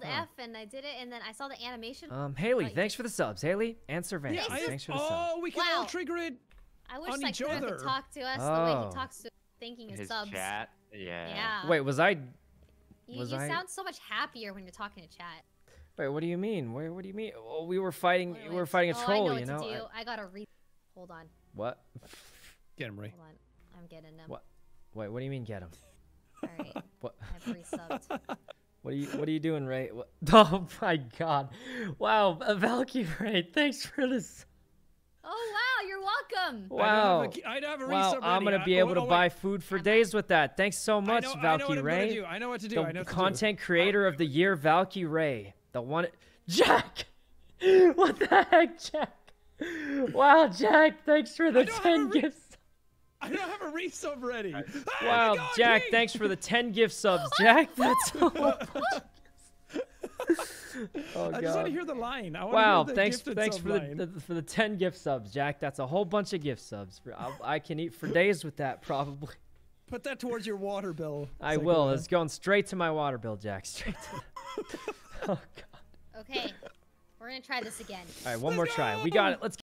held F and I did it, and then I saw the animation. Um, Haley, Like- thanks for the subs. Haley and Servant, Yeah, I, thanks for the sub. oh, we can all trigger it. I wish on like each Twitter other. could talk to us the way Oh. he talks to thanking his, His subs. chat. Yeah. Yeah. Wait, was I? You, was you I- sound so much happier when you're talking to chat. Wait, what do you mean? Wait, what do you mean? Oh, we were fighting. Wait, we were fighting a oh, troll. I know you know. to I- do. I gotta re. Hold on. what? Get him, Ray. Hold on. I'm getting them. What? Wait, what do you mean get him? All right. What? I've resubbed. What are you What are you doing, Ray? What? Oh my God! Wow, uh, Valkyrae, thanks for this. oh wow, you're welcome. Wow. I don't have a, I don't have a Wow, resub I'm gonna I- be oh, able to oh, buy food for days with that. Thanks so much, I know, I know Valky what I'm gonna Ray. do. I know what to do. The I know what to do. content creator of the year, Valkyrae. The one. Jack! What the heck, Jack? Wow, Jack, thanks for the don't have a 10 gifts. I don't have a resub ready. Ah, Wow, God, Jack, King! thanks for the 10 gift subs, Jack. That's a whole bunch of gifts. Oh, I just want to hear the line. I Wow, hear the thanks thanks for the, the for the 10 gift subs, Jack. That's a whole bunch of gift subs. I'll, I can eat for days with that probably. Put that towards your water bill. I Segura. will. It's going straight to my water bill, Jack. Straight to. oh God. Okay. We're gonna try this again. All right, one more Let's try. We got it. Let's